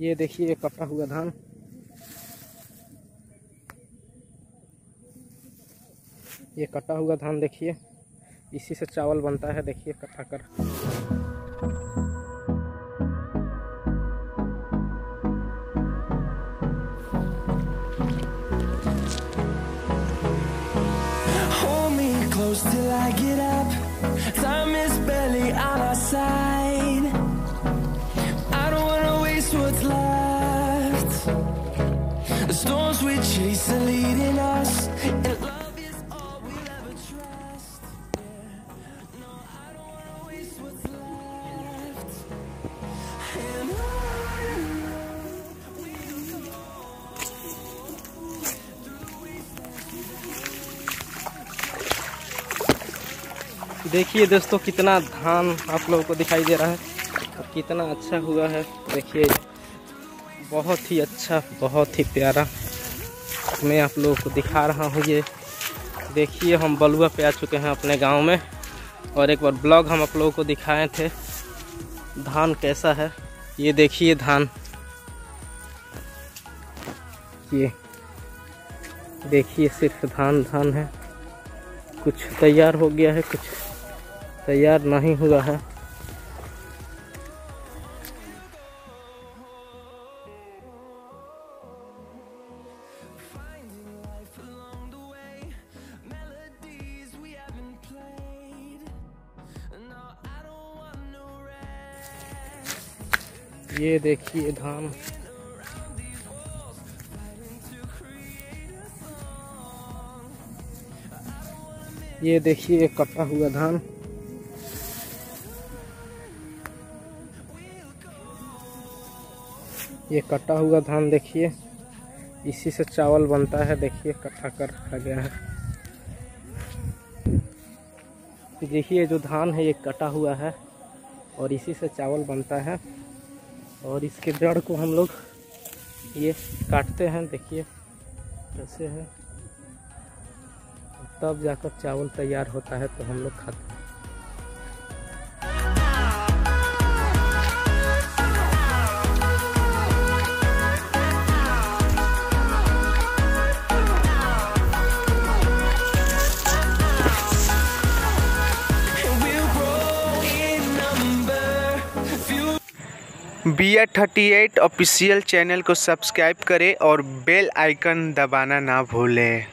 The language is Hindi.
ये देखिए कटा हुआ धान। ये कटा हुआ धान देखिए। इसी से चावल बनता है, देखिए, कटा कर। Close till I get up. Time is barely The storms we chase are leading us, and love is all we'll ever trust. Yeah. No, I don't wanna waste what's left. And on we'll go. देखिए दोस्तों कितना धान आप लोगों को दिखाई दे रहा है कितना अच्छा हुआ है देखिए बहुत ही अच्छा बहुत ही प्यारा। मैं आप लोगों को दिखा रहा हूँ ये। देखिए, हम बलुआ पे आ चुके हैं अपने गाँव में। और एक बार ब्लॉग हम आप लोगों को दिखाए थे। धान कैसा है? ये देखिए धान। ये देखिए, सिर्फ़ धान धान है। कुछ तैयार हो गया है, कुछ तैयार नहीं हुआ है। ये देखिए धान ये देखिए कटा हुआ धान ये कटा हुआ धान देखिए। इसी से चावल बनता है, देखिए कटा कर रखा गया है। देखिए जो धान है, ये कटा हुआ है और इसी से चावल बनता है। और इसके जड़ को हम लोग ये काटते हैं, देखिए कैसे है। तब जाकर चावल तैयार होता है तो हम लोग खाते हैं। B R thirty eight official channel को सब्सक्राइब करें और बेल आइकन दबाना ना भूलें।